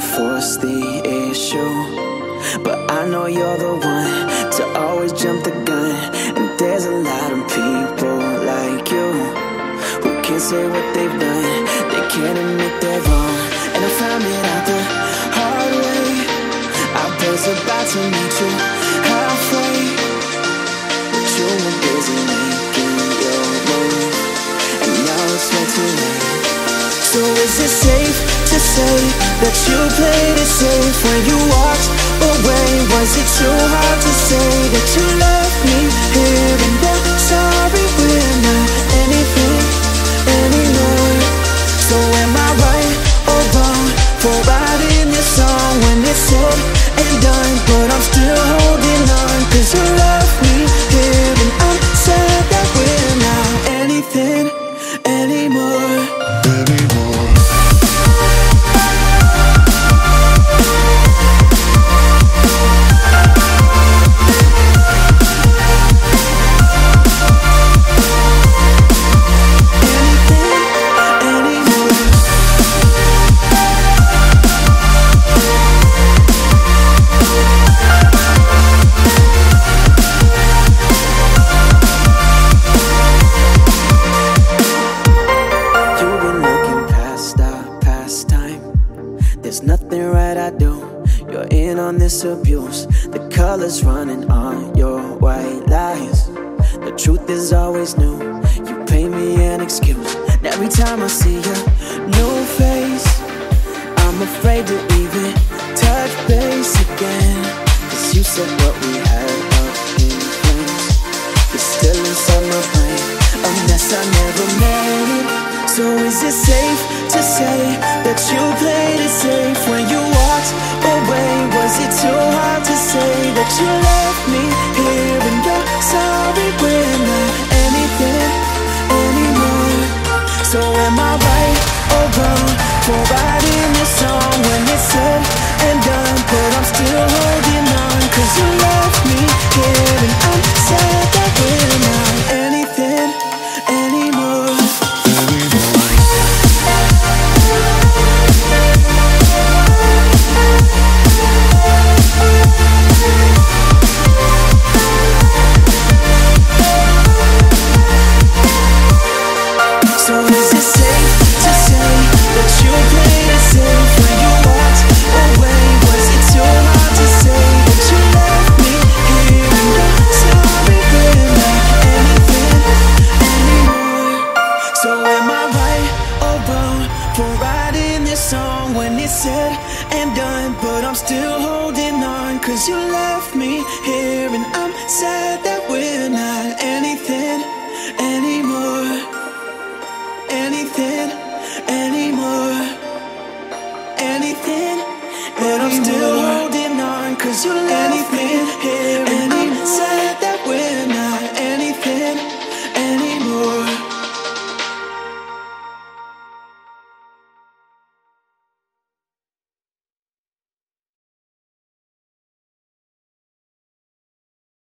force the issue. But I know you're the one to always jump the gun. And there's a lot of people like you who can't say what they've done, they can't admit they're wrong. And I found it out the hard way. I was about to meet you say that you played it safe when you walked away? Was it too hard to say that you left on this abuse. The colors running on your white lies. The truth is always new. You pay me an excuse. And every time I see your new face, I'm afraid to even touch base again. Cause you said what we had up in flames. You're still inside my brain, a mess I never made. So is it safe to say that you played it safe when you walked Was it too hard to say that you left me here and you're sorry we're not anything anymore? So am I right or wrong for writing when it's said and done But I'm still holding on Cause you left me here And I'm sad that we're not anything anymore Anything anymore Anything But anymore. I'm still holding on Cause you left anything. me here